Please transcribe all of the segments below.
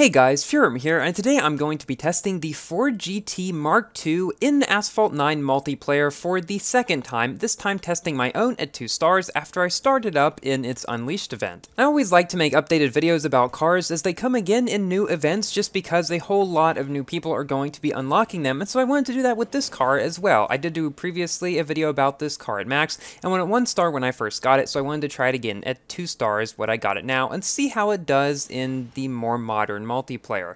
Hey guys, feuerrm here, and today I'm going to be testing the Ford GT Mark II in Asphalt 9 multiplayer for the second time, this time testing my own at 2 stars after I started up in its Unleashed event. I always like to make updated videos about cars as they come again in new events just because a whole lot of new people are going to be unlocking them, and so I wanted to do that with this car as well. I did do previously a video about this car at max, and went at 1 star when I first got it, so I wanted to try it again at 2 stars, what I got it now, and see how it does in the more modern multiplayer.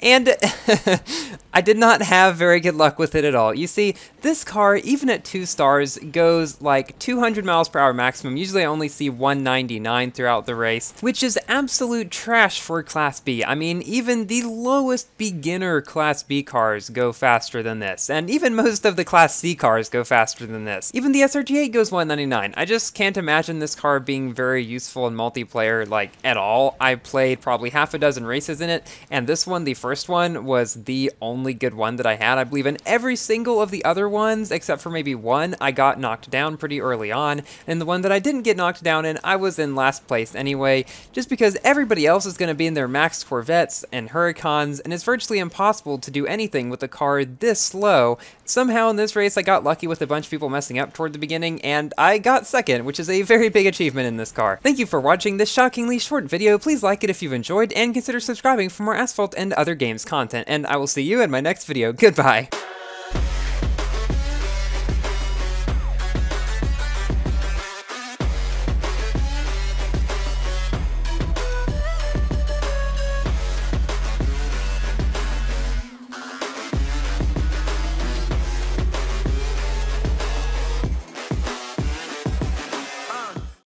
And I did not have very good luck with it at all. You see, this car, even at 2 stars, goes like 200 miles per hour maximum. Usually I only see 199 throughout the race, which is absolute trash for Class B. I mean, even the lowest beginner Class B cars go faster than this, and even most of the Class C cars go faster than this. Even the SRT8 goes 199. I just can't imagine this car being very useful in multiplayer, like, at all. I played probably half a dozen races in it, and this one, the first first one was the only good one that I had. I believe in every single of the other ones, except for maybe one, I got knocked down pretty early on, and the one that I didn't get knocked down in, I was in last place anyway, just because everybody else is going to be in their max Corvettes and Huracans, and it's virtually impossible to do anything with a car this slow. Somehow in this race, I got lucky with a bunch of people messing up toward the beginning, and I got second, which is a very big achievement in this car. Thank you for watching this shockingly short video. Please like it if you've enjoyed, and consider subscribing for more Asphalt and other games content, and I will see you in my next video. Goodbye!